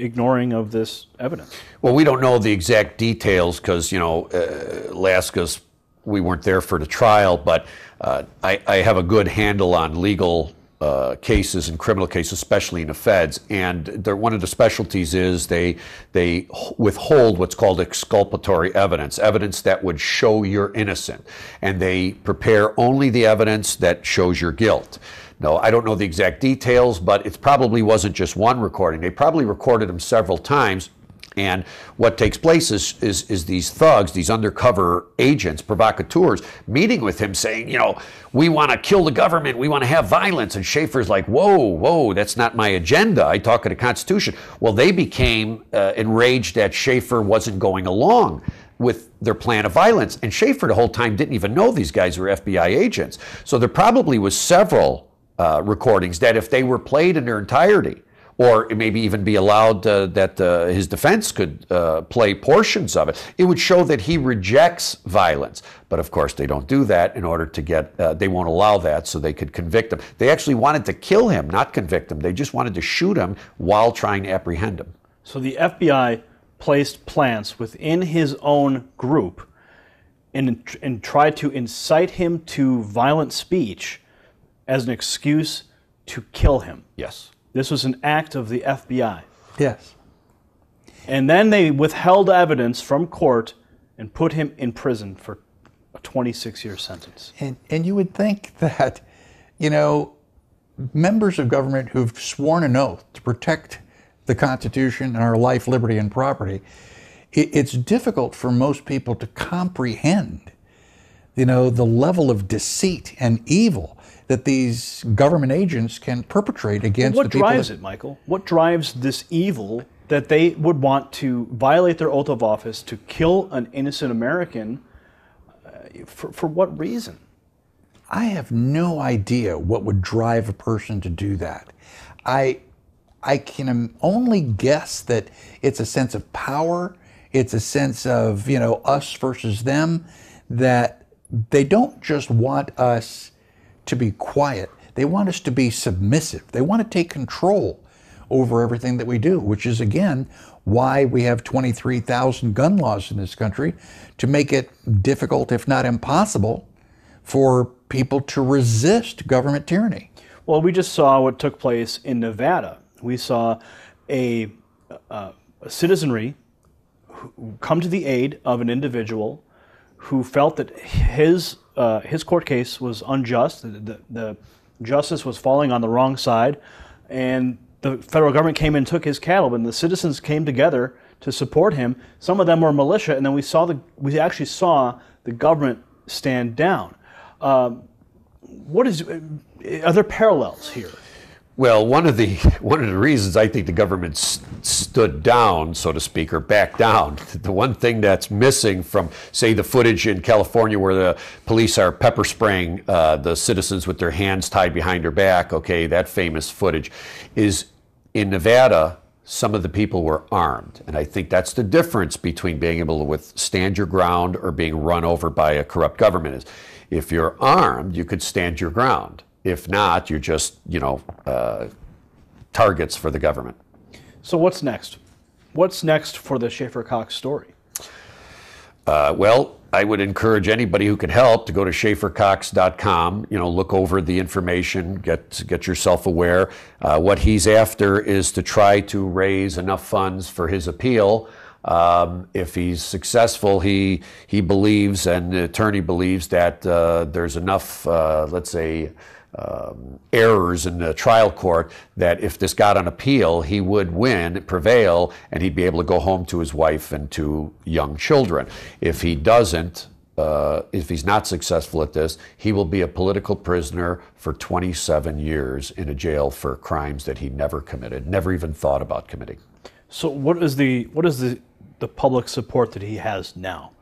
ignoring of this evidence? Well, we don't know the exact details because, you know, uh, Alaska's, we weren't there for the trial, but uh, I, I, have a good handle on legal uh, cases and criminal cases, especially in the feds. And one of the specialties is they they withhold what's called exculpatory evidence, evidence that would show you're innocent, and they prepare only the evidence that shows your guilt. No, I don't know the exact details, but it probably wasn't just one recording. They probably recorded them several times. And what takes place is, is, is, these thugs, these undercover agents, provocateurs, meeting with him saying, you know, we want to kill the government, we want to have violence. And Schaeffer's like, whoa, whoa, that's not my agenda. I talk of the Constitution. Well, they became uh, enraged that Schaeffer wasn't going along with their plan of violence. And Schaeffer the whole time didn't even know these guys were FBI agents. So there probably was several uh, recordings that if they were played in their entirety, or maybe even be allowed uh, that uh, his defense could uh, play portions of it, it would show that he rejects violence. But of course, they don't do that in order to get, uh, they won't allow that so they could convict him. They actually wanted to kill him, not convict him. They just wanted to shoot him while trying to apprehend him. So the FBI placed plants within his own group and, and tried to incite him to violent speech as an excuse to kill him. Yes. This was an act of the FBI. Yes. And then they withheld evidence from court and put him in prison for a 26 year sentence. And, and you would think that, you know, members of government who've sworn an oath to protect the Constitution and our life, liberty, and property, it, it's difficult for most people to comprehend, you know, the level of deceit and evil that these government agents can perpetrate against well, what the people. What drives it, Michael? What drives this evil that they would want to violate their oath of office to kill an innocent American? Uh, for, for what reason? I have no idea what would drive a person to do that. I I can only guess that it's a sense of power. It's a sense of you know us versus them. That they don't just want us to be quiet. They want us to be submissive. They want to take control over everything that we do, which is again why we have 23,000 gun laws in this country to make it difficult, if not impossible, for people to resist government tyranny. Well, we just saw what took place in Nevada. We saw a, uh, a citizenry come to the aid of an individual who felt that his uh, his court case was unjust. The, the, justice was falling on the wrong side, and the federal government came and took his cattle. And the citizens came together to support him. Some of them were militia, and then we saw the we actually saw the government stand down. Um, what is are there parallels here? Well, one of the one of the reasons I think the government st- stood down, so to speak, or backed down, the one thing that's missing from, say, the footage in California where the police are pepper spraying uh, the citizens with their hands tied behind their back, okay, that famous footage, is in Nevada. Some of the people were armed, and I think that's the difference between being able to withstand your ground or being run over by a corrupt government. Is if you're armed, you could stand your ground if not, you're just, you know, uh, targets for the government. So what's next? What's next for the Schaeffer Cox story? Uh, well, I would encourage anybody who can help to go to schaeffercox.com. You know, look over the information, get get yourself aware. Uh, what he's after is to try to raise enough funds for his appeal um, if he's successful, he he believes, and the attorney believes that uh, there's enough, uh, let's say, um, errors in the trial court that if this got on appeal, he would win, prevail, and he'd be able to go home to his wife and two young children. If he doesn't, uh, if he's not successful at this, he will be a political prisoner for 27 years in a jail for crimes that he never committed, never even thought about committing. So, what is the what is the the public support that he has now.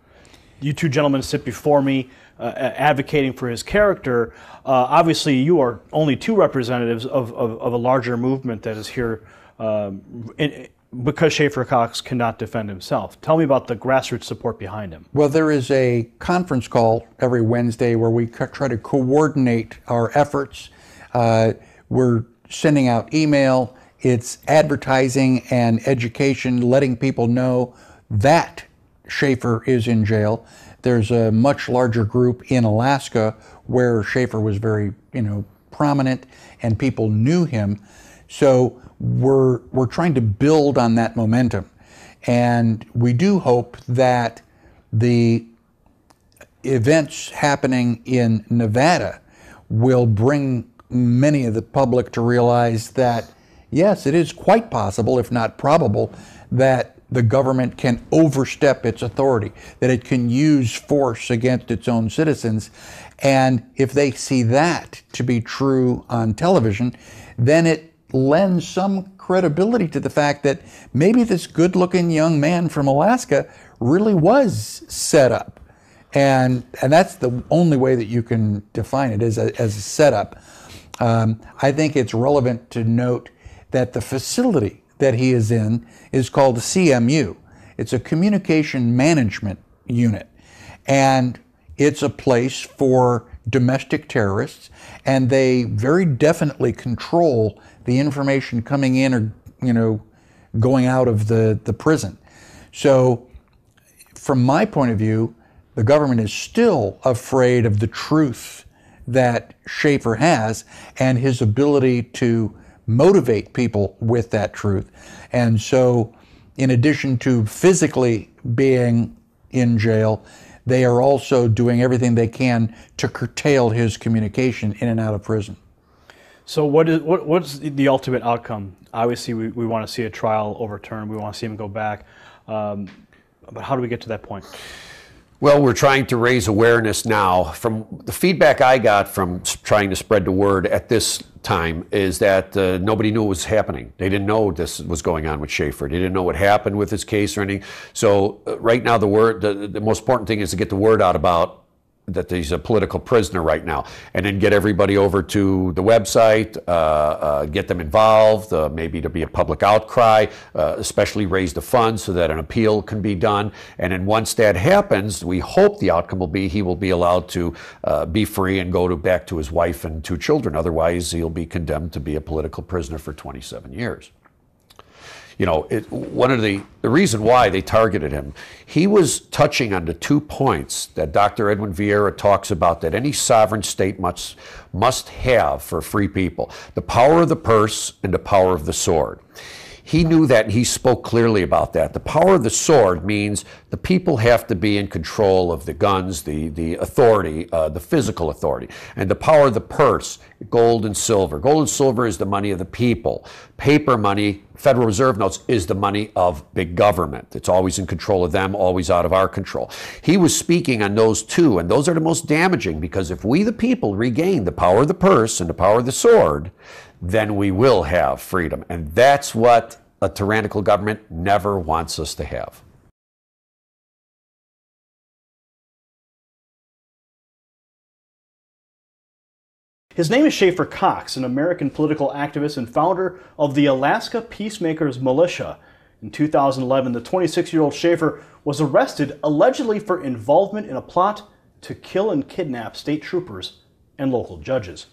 You two gentlemen sit before me uh, advocating for his character. Uh, obviously, you are only two representatives of, of, of a larger movement that is here um, in, because Schaeffer Cox cannot defend himself. Tell me about the grassroots support behind him. Well, there is a conference call every Wednesday where we try to coordinate our efforts. Uh, we're sending out email it's advertising and education, letting people know that Schaeffer is in jail. There's a much larger group in Alaska where Schaeffer was very, you know, prominent and people knew him. So we're we're trying to build on that momentum. And we do hope that the events happening in Nevada will bring many of the public to realize that yes, it is quite possible, if not probable, that the government can overstep its authority, that it can use force against its own citizens. And if they see that to be true on television, then it lends some credibility to the fact that maybe this good looking young man from Alaska really was set up. And, and that's the only way that you can define it as a, as a setup. Um, I think it's relevant to note that the facility that he is in is called the CMU. It's a communication management unit. And it's a place for domestic terrorists, and they very definitely control the information coming in or, you know, going out of the, the prison. So, from my point of view, the government is still afraid of the truth that Schaeffer has and his ability to motivate people with that truth. And so, in addition to physically being in jail, they are also doing everything they can to curtail his communication in and out of prison. So, what is what, what's the ultimate outcome? Obviously, we, we want to see a trial overturned. We want to see him go back. Um, but how do we get to that point? Well, we're trying to raise awareness now. From the feedback I got from trying to spread the word at this time is that uh, nobody knew what was happening. They didn't know this was going on with Schaeffer. They didn't know what happened with his case or anything. So uh, right now, the word, the, the most important thing is to get the word out about that he's a political prisoner right now, and then get everybody over to the website, uh, uh, get them involved, uh, maybe to be a public outcry, uh, especially raise the funds so that an appeal can be done. And then once that happens, we hope the outcome will be he will be allowed to uh, be free and go to, back to his wife and two children. Otherwise, he'll be condemned to be a political prisoner for 27 years you know, it, one of the, the reason why they targeted him, he was touching on the two points that Dr. Edwin Vieira talks about that any sovereign state must, must have for free people the power of the purse and the power of the sword. He knew that and he spoke clearly about that. The power of the sword means the people have to be in control of the guns, the, the authority, uh, the physical authority. And the power of the purse, gold and silver. Gold and silver is the money of the people. Paper money, Federal Reserve notes, is the money of big government. It's always in control of them, always out of our control. He was speaking on those two, and those are the most damaging because if we, the people, regain the power of the purse and the power of the sword, then we will have freedom. And that's what a tyrannical government never wants us to have. His name is Schaeffer Cox, an American political activist and founder of the Alaska Peacemakers Militia. In 2011, the 26 year old Schaeffer was arrested allegedly for involvement in a plot to kill and kidnap state troopers and local judges.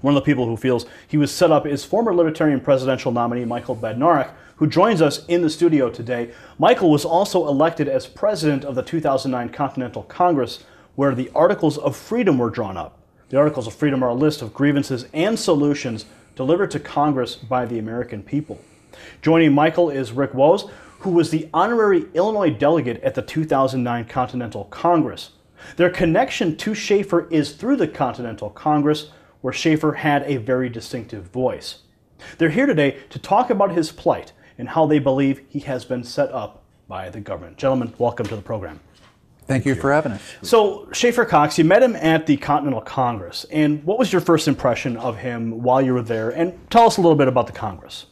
One of the people who feels he was set up is former Libertarian presidential nominee Michael Badnarik, who joins us in the studio today. Michael was also elected as president of the 2009 Continental Congress, where the Articles of Freedom were drawn up. The Articles of Freedom are a list of grievances and solutions delivered to Congress by the American people. Joining Michael is Rick Wose, who was the honorary Illinois delegate at the 2009 Continental Congress. Their connection to Schaeffer is through the Continental Congress, where Schaeffer had a very distinctive voice. They're here today to talk about his plight and how they believe he has been set up by the government. Gentlemen, welcome to the program. Thank you for having us. So, Schaeffer Cox, you met him at the Continental Congress. And what was your first impression of him while you were there? And tell us a little bit about the Congress.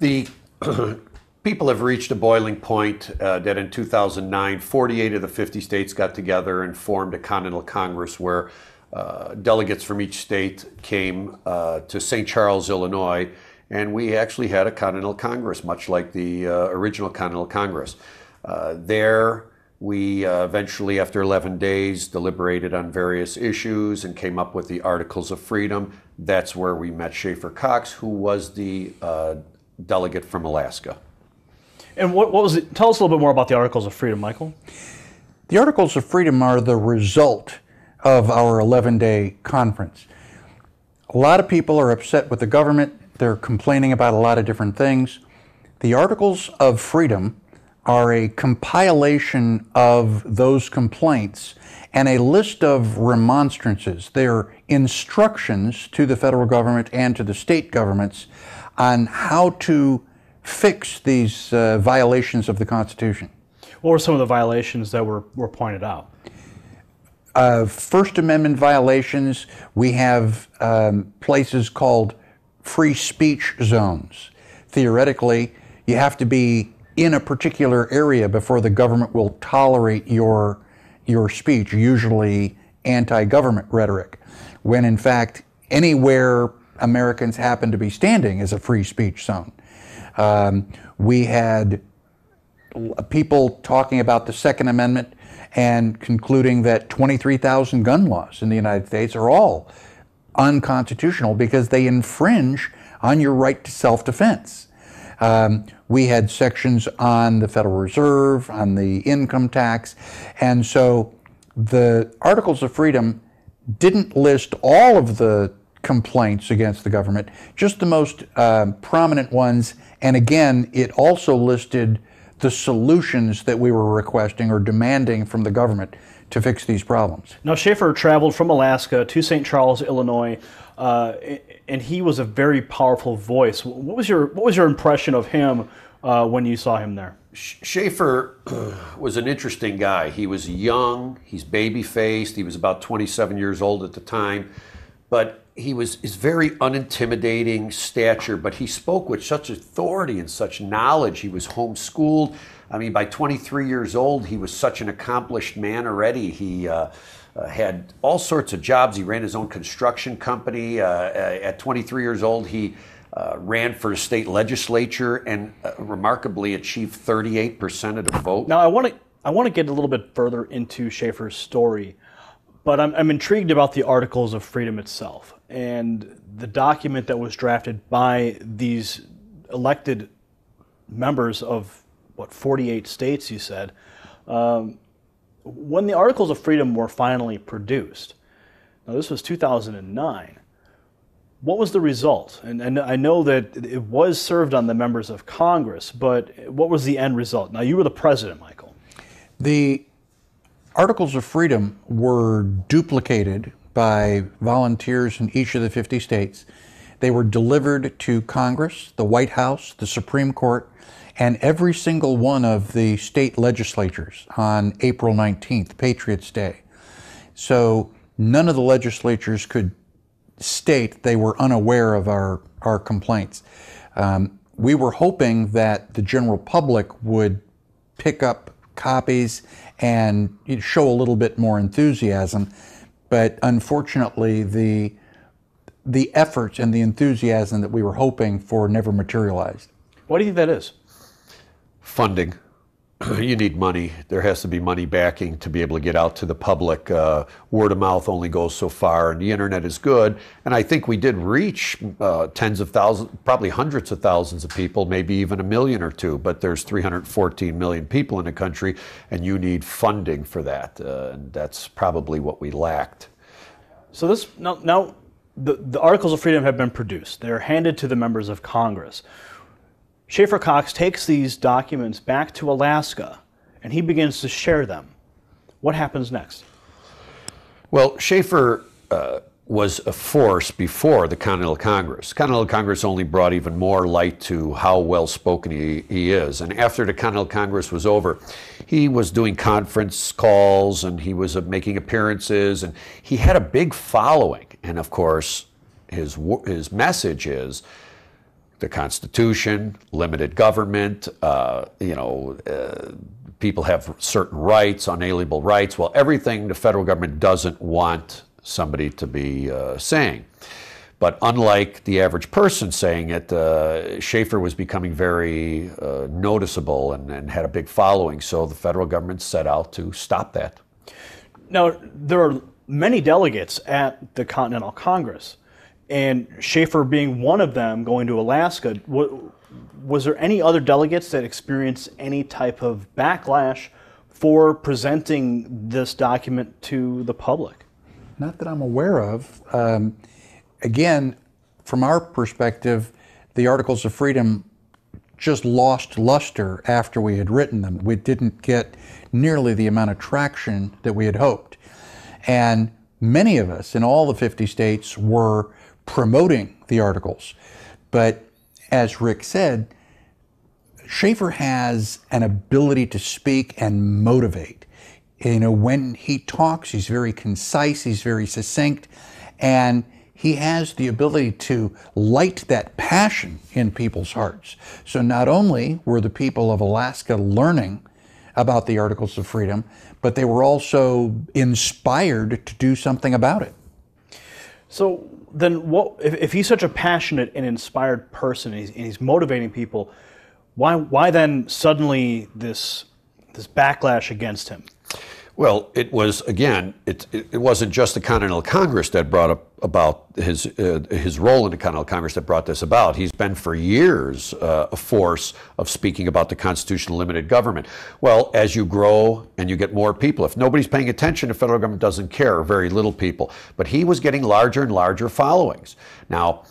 The people have reached a boiling point uh, that in 2009, 48 of the 50 states got together and formed a Continental Congress where uh, delegates from each state came uh, to St. Charles, Illinois, and we actually had a Continental Congress, much like the uh, original Continental Congress. Uh, there, We uh, eventually, after 11 days, deliberated on various issues and came up with the Articles of Freedom. That's where we met Schaeffer Cox, who was the uh, delegate from Alaska. And what, what was it? Tell us a little bit more about the Articles of Freedom, Michael. The Articles of Freedom are the result of our 11 day conference. A lot of people are upset with the government. They're complaining about a lot of different things. The Articles of Freedom are a compilation of those complaints and a list of remonstrances. They're instructions to the federal government and to the state governments on how to fix these uh, violations of the Constitution. What were some of the violations that were, were pointed out? Uh, First Amendment violations, we have um, places called free speech zones. Theoretically, you have to be in a particular area before the government will tolerate your, your speech, usually anti government rhetoric, when in fact, anywhere Americans happen to be standing is a free speech zone. Um, we had people talking about the Second Amendment and concluding that 23,000 gun laws in the United States are all unconstitutional because they infringe on your right to self defense. Um, we had sections on the Federal Reserve, on the income tax, and so the Articles of Freedom didn't list all of the complaints against the government, just the most uh, prominent ones. And again, it also listed the solutions that we were requesting or demanding from the government to fix these problems. Now, Schaeffer traveled from Alaska to St. Charles, Illinois, uh, and he was a very powerful voice. What was your What was your impression of him uh, when you saw him there? Schaeffer was an interesting guy. He was young. He's baby faced. He was about 27 years old at the time, but he was his very unintimidating stature, but he spoke with such authority and such knowledge. He was homeschooled. I mean, by 23 years old, he was such an accomplished man already. He uh, uh, had all sorts of jobs. He ran his own construction company. Uh, uh at 23 years old, he uh, ran for state legislature and remarkably achieved 38% of the vote. Now, I want to I want to get a little bit further into Schaeffer's story, but I'm, I'm intrigued about the Articles of Freedom itself and the document that was drafted by these elected members of what 48 states you said. Um, when the articles of freedom were finally produced now this was 2009 what was the result? And, and i know that it was served on the members of congress but what was the end result? Now you were the president michael. The articles of freedom were duplicated by volunteers in each of the 50 states. They were delivered to Congress, the White House, the Supreme Court, and every single one of the state legislatures on April 19th, Patriots Day. So none of the legislatures could state they were unaware of our, our complaints. Um, we were hoping that the general public would pick up copies and show a little bit more enthusiasm but unfortunately, the the effort and the enthusiasm that we were hoping for never materialized. What do you think that is? Funding. you need money. There has to be money backing to be able to get out to the public. Uh, word of mouth only goes so far, and the internet is good. And I think we did reach uh, tens of thousands, probably hundreds of thousands of people, maybe even a million or two. But there's 314 million people in the country, and you need funding for that. Uh, and that's probably what we lacked. So this now, now the, the Articles of Freedom have been produced. They're handed to the members of Congress. Schaeffer Cox takes these documents back to Alaska and he begins to share them. What happens next? Well, Schaeffer uh, was a force before the Continental Congress. Continental Congress only brought even more light to how well spoken he, he is. And after the Continental Congress was over, he was doing conference calls and he was uh, making appearances and he had a big following. And of course, his, his message is the Constitution, limited government, uh, you know, uh, people have certain rights, unalienable rights. Well, everything the federal government doesn't want somebody to be uh, saying. But unlike the average person saying it, uh, Schaeffer was becoming very uh, noticeable and, and had a big following. So the federal government set out to stop that. Now, there are many delegates at the Continental Congress, and Schaeffer being one of them going to Alaska. Was there any other delegates that experienced any type of backlash for presenting this document to the public? Not that I'm aware of. Um, again, from our perspective, the Articles of Freedom just lost luster after we had written them. We didn't get nearly the amount of traction that we had hoped. And many of us in all the 50 states were promoting the articles. But as Rick said, Schaeffer has an ability to speak and motivate. You know, when he talks, he's very concise, he's very succinct, and he has the ability to light that passion in people's hearts. So not only were the people of Alaska learning about the Articles of Freedom, but they were also inspired to do something about it. So then, what if, if he's such a passionate and inspired person, and he's, and he's motivating people? Why why then suddenly this this backlash against him? Well, it was again. It, it wasn't just the Continental Congress that brought up about his uh, his role in the Continental Congress that brought this about. He's been for years uh, a force of speaking about the constitutional limited government. Well, as you grow and you get more people, if nobody's paying attention, the federal government doesn't care. Very little people, but he was getting larger and larger followings. Now.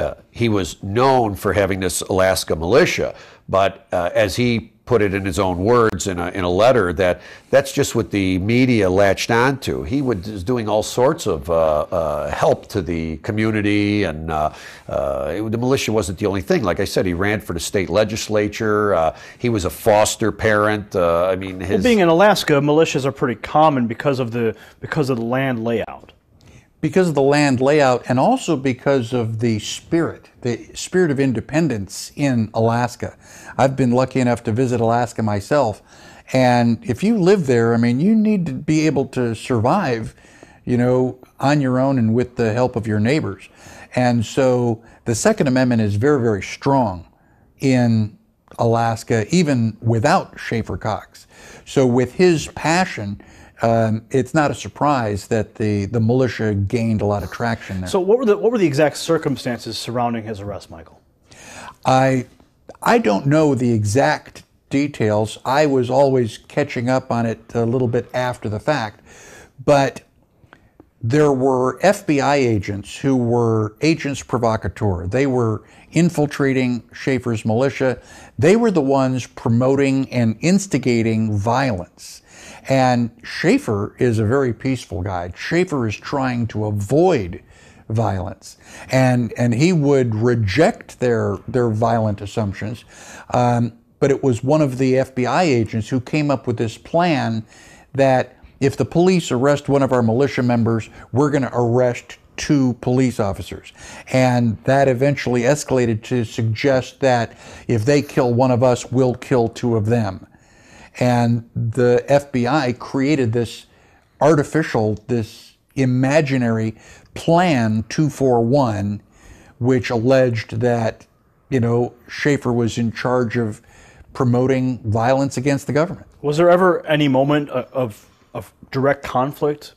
Uh, he was known for having this Alaska militia, but uh, as he put it in his own words in a, in a letter that that's just what the media latched onto. He was doing all sorts of uh, uh, help to the community, and uh, uh it, the militia wasn't the only thing. Like I said, he ran for the state legislature. Uh, he was a foster parent. Uh, I mean, his... well, being in Alaska, militias are pretty common because of the because of the land layout because of the land layout and also because of the spirit, the spirit of independence in Alaska. I've been lucky enough to visit Alaska myself. And if you live there, I mean, you need to be able to survive, you know, on your own and with the help of your neighbors. And so the Second Amendment is very, very strong in Alaska, even without Schaeffer Cox. So with his passion, um, it's not a surprise that the, the militia gained a lot of traction there. So, what were the what were the exact circumstances surrounding his arrest, Michael? I I don't know the exact details. I was always catching up on it a little bit after the fact, but there were FBI agents who were agents provocateur. They were infiltrating Schaeffer's militia. They were the ones promoting and instigating violence. And Schaeffer is a very peaceful guy. Schaeffer is trying to avoid violence, and and he would reject their their violent assumptions. Um, but it was one of the FBI agents who came up with this plan that if the police arrest one of our militia members, we're going to arrest two police officers. And that eventually escalated to suggest that if they kill one of us, we'll kill two of them. And the FBI created this artificial, this imaginary plan 241, which alleged that, you know, Schaeffer was in charge of promoting violence against the government. Was there ever any moment uh, of, of direct conflict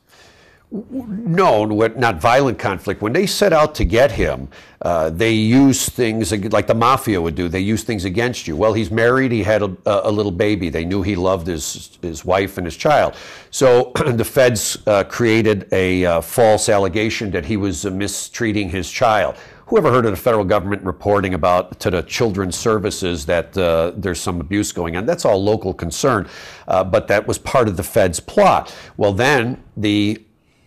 no, not violent conflict. When they set out to get him, uh, they use things like the mafia would do. They use things against you. Well, he's married. He had a, a little baby. They knew he loved his his wife and his child. So the feds uh, created a uh, false allegation that he was uh, mistreating his child. Whoever heard of the federal government reporting about to the children's services that uh, there's some abuse going on? That's all local concern, uh, but that was part of the feds' plot. Well, then the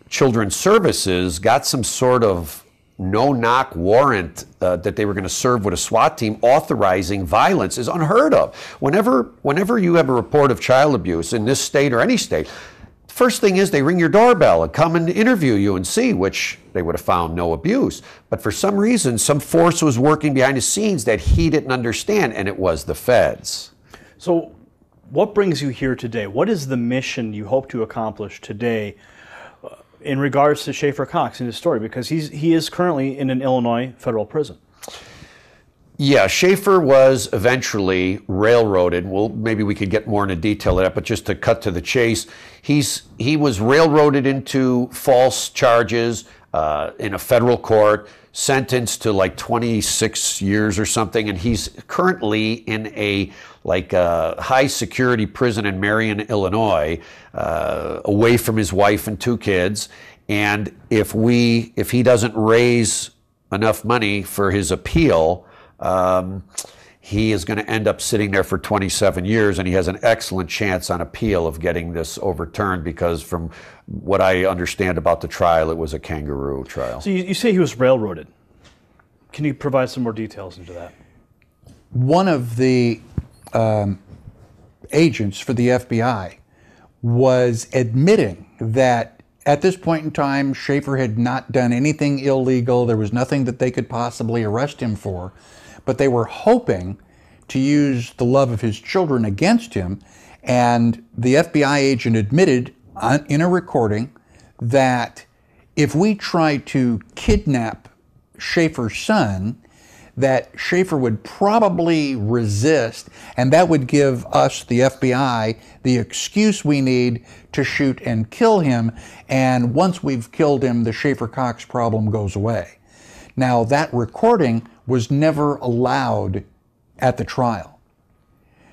Children's Services got some sort of no knock warrant uh, that they were going to serve with a SWAT team authorizing violence is unheard of. Whenever, whenever you have a report of child abuse in this state or any state, first thing is they ring your doorbell and come and interview you and see, which they would have found no abuse. But for some reason, some force was working behind the scenes that he didn't understand, and it was the feds. So, what brings you here today? What is the mission you hope to accomplish today in regards to Schaeffer Cox and his story because he's he is currently in an Illinois federal prison. Yeah, Schaeffer was eventually railroaded. Well, maybe we could get more into detail of that, but just to cut to the chase, he's he was railroaded into false charges uh, in a federal court, sentenced to like 26 years or something, and he's currently in a like a high security prison in Marion, Illinois, uh, away from his wife and two kids. And if we if he doesn't raise enough money for his appeal um, he is going to end up sitting there for 27 years, and he has an excellent chance on appeal of getting this overturned because, from what I understand about the trial, it was a kangaroo trial. So you, you say he was railroaded. Can you provide some more details into that? One of the um, agents for the FBI was admitting that at this point in time, Schaeffer had not done anything illegal. There was nothing that they could possibly arrest him for but they were hoping to use the love of his children against him. And the FBI agent admitted in a recording that if we try to kidnap Schaeffer's son, that Schaeffer would probably resist, and that would give us, the FBI, the excuse we need to shoot and kill him. And once we've killed him, the Schaeffer Cox problem goes away. Now, that recording was never allowed at the trial.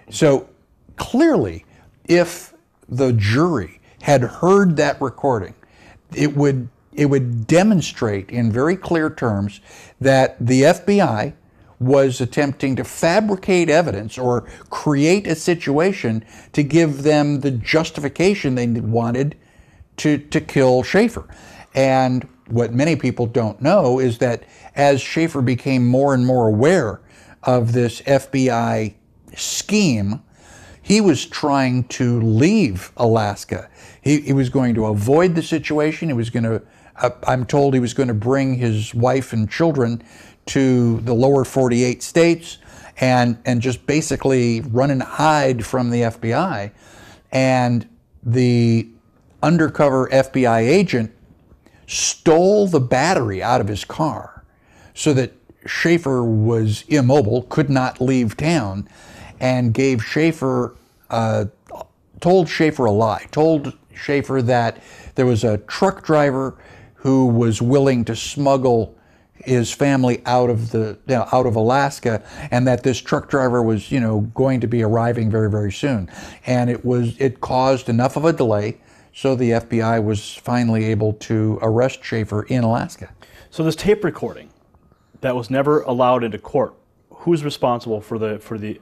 So clearly, if the jury had heard that recording, it would it would demonstrate in very clear terms that the FBI was attempting to fabricate evidence or create a situation to give them the justification they wanted to, to kill Schaeffer. And what many people don't know is that as Schaeffer became more and more aware of this FBI scheme, he was trying to leave Alaska. He, he was going to avoid the situation. He was going to, uh, I'm told he was going to bring his wife and children to the lower 48 states and, and just basically run and hide from the FBI. And the undercover FBI agent stole the battery out of his car so that Schaeffer was immobile, could not leave town, and gave Schaeffer, uh, told Schaeffer a lie, told Schaeffer that there was a truck driver who was willing to smuggle his family out of the you know, out of Alaska, and that this truck driver was you know going to be arriving very very soon, and it was it caused enough of a delay so the FBI was finally able to arrest Schaeffer in Alaska. So this tape recording that was never allowed into court, who's responsible for the for the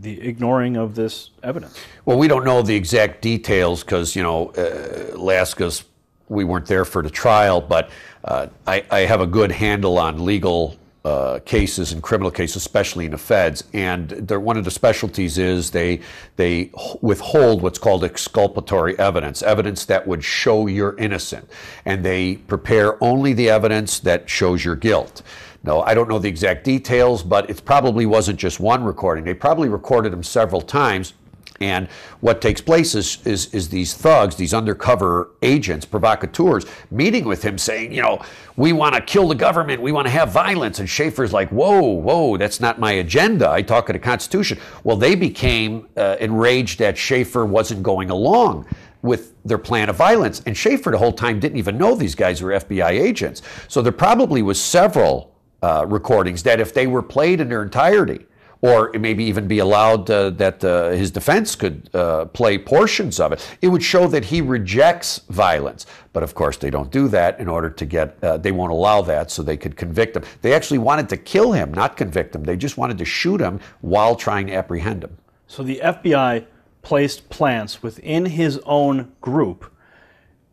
the ignoring of this evidence? Well, we don't know the exact details because you know uh, Alaska's we weren't there for the trial, but uh, I, I, have a good handle on legal uh, cases and criminal cases, especially in the feds. And one of the specialties is they they withhold what's called exculpatory evidence, evidence that would show you're innocent, and they prepare only the evidence that shows your guilt. No, I don't know the exact details, but it probably wasn't just one recording. They probably recorded them several times and what takes place is, is, is, these thugs, these undercover agents, provocateurs, meeting with him saying, you know, we want to kill the government, we want to have violence. And Schaeffer's like, whoa, whoa, that's not my agenda. I talk of the Constitution. Well, they became uh, enraged that Schaeffer wasn't going along with their plan of violence. And Schaeffer the whole time didn't even know these guys were FBI agents. So there probably was several uh, recordings that if they were played in their entirety, or maybe even be allowed uh, that uh, his defense could uh, play portions of it. It would show that he rejects violence. But of course, they don't do that in order to get, uh, they won't allow that so they could convict him. They actually wanted to kill him, not convict him. They just wanted to shoot him while trying to apprehend him. So the FBI placed plants within his own group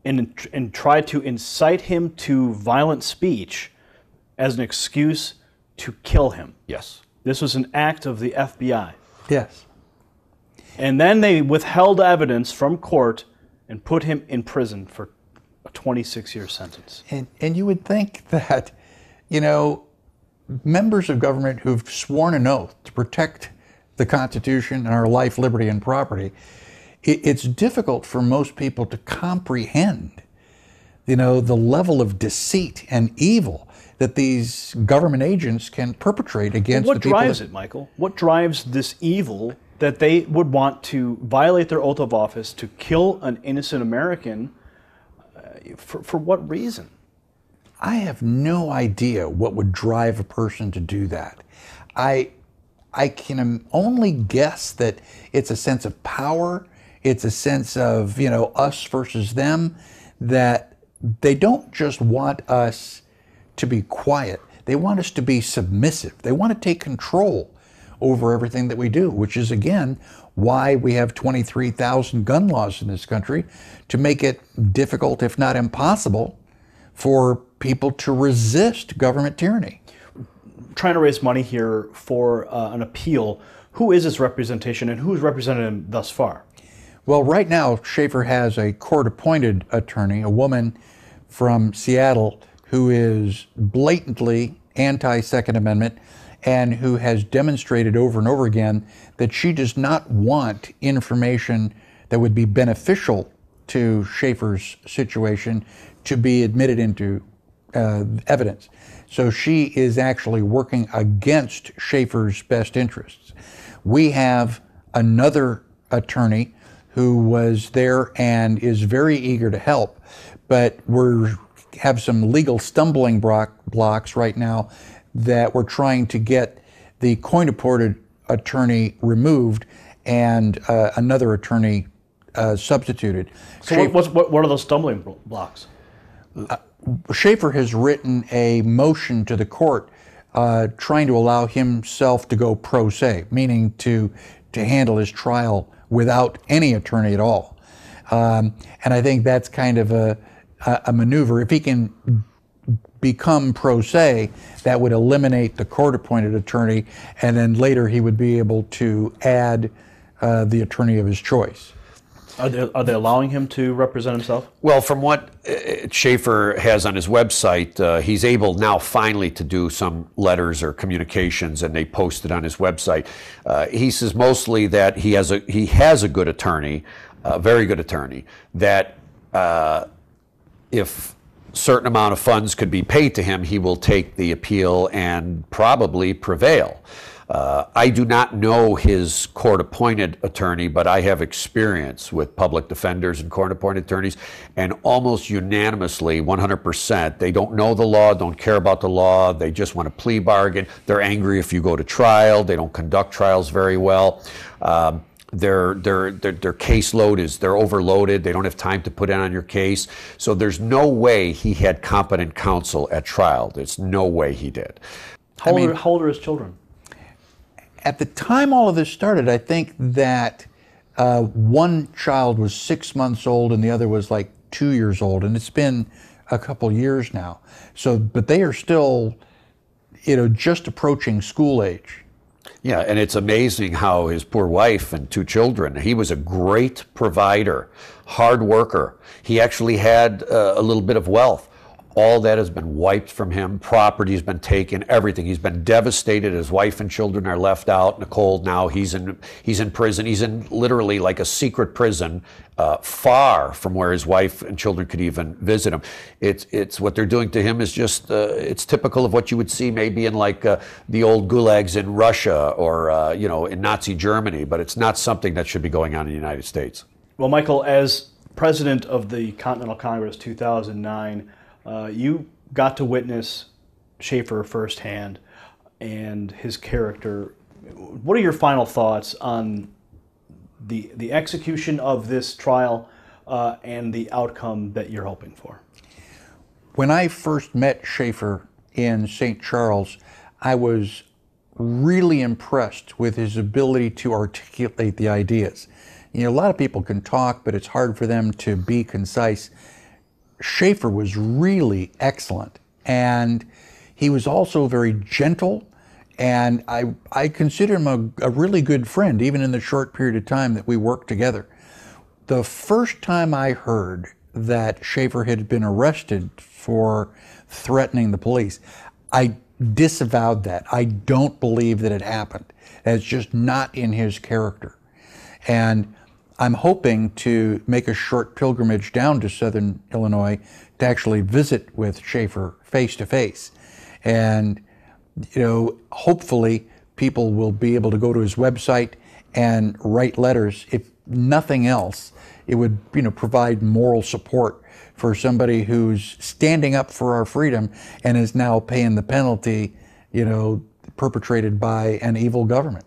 and, and tried to incite him to violent speech as an excuse to kill him. Yes. This was an act of the FBI. Yes. And then they withheld evidence from court and put him in prison for a 26 year sentence. And, and you would think that, you know, members of government who've sworn an oath to protect the Constitution and our life, liberty, and property, it, it's difficult for most people to comprehend you know, the level of deceit and evil that these government agents can perpetrate against what the people. drives that- it, Michael? What drives this evil that they would want to violate their oath of office to kill an innocent American? Uh, for, for what reason? I have no idea what would drive a person to do that. I I can only guess that it's a sense of power. It's a sense of you know us versus them. That they don't just want us to be quiet. They want us to be submissive. They want to take control over everything that we do, which is again why we have 23,000 gun laws in this country to make it difficult, if not impossible, for people to resist government tyranny. Trying to raise money here for uh, an appeal. Who is this representation and who's represented him thus far? Well, right now, Schaeffer has a court appointed attorney, a woman from Seattle who is blatantly anti Second Amendment and who has demonstrated over and over again that she does not want information that would be beneficial to Schaeffer's situation to be admitted into uh, evidence. So she is actually working against Schaeffer's best interests. We have another attorney who was there and is very eager to help, but we have some legal stumbling block, blocks right now that we're trying to get the coin apported attorney removed and uh, another attorney uh, substituted. So, what, what's, what, what are those stumbling blo- blocks? Schaeffer has written a motion to the court uh, trying to allow himself to go pro se, meaning to to handle his trial without any attorney at all. Um, and I think that's kind of a, a a maneuver. If he can become pro se, that would eliminate the court-appointed attorney, and then later he would be able to add uh, the attorney of his choice. Are they, are they allowing him to represent himself? Well, from what uh, Schaeffer has on his website, uh, he's able now finally to do some letters or communications, and they posted on his website. Uh, he says mostly that he has a he has a good attorney, a very good attorney. That uh, if certain amount of funds could be paid to him, he will take the appeal and probably prevail. Uh, I do not know his court appointed attorney, but I have experience with public defenders and court appointed attorneys, and almost unanimously, 100%, they don't know the law, don't care about the law, they just want a plea bargain. They're angry if you go to trial, they don't conduct trials very well. Um, their, their, their, their caseload is they're overloaded they don't have time to put in on your case so there's no way he had competent counsel at trial there's no way he did How, old, mean- are, how old are his children? at the time all of this started, I think that uh, one child was six months old and the other was like two years old, and it's been a couple years now. So, but they are still, you know, just approaching school age. Yeah, and it's amazing how his poor wife and two children, he was a great provider, hard worker. He actually had uh, a little bit of wealth. All that has been wiped from him. Property's been taken, everything. He's been devastated. His wife and children are left out in the cold now. He's in he's in prison. He's in literally like a secret prison, uh, far from where his wife and children could even visit him. It's it's what they're doing to him is just uh, it's typical of what you would see maybe in like uh, the old gulags in Russia or uh, you know in Nazi Germany, but it's not something that should be going on in the United States. Well, Michael, as president of the Continental Congress 2009, uh, you got to witness Schaeffer firsthand and his character. What are your final thoughts on the the execution of this trial uh, and the outcome that you're hoping for? When I first met Schaeffer in St. Charles, I was really impressed with his ability to articulate the ideas. You know, a lot of people can talk, but it's hard for them to be concise. Schaeffer was really excellent, and he was also very gentle. And I, I consider him a, a really good friend, even in the short period of time that we worked together. The first time I heard that Schaeffer had been arrested for threatening the police, I disavowed that. I don't believe that it happened. That's just not in his character. And I'm hoping to make a short pilgrimage down to southern Illinois to actually visit with Schaeffer face to face. And, you know, hopefully people will be able to go to his website and write letters. If nothing else, it would, you know, provide moral support for somebody who's standing up for our freedom and is now paying the penalty, you know, perpetrated by an evil government.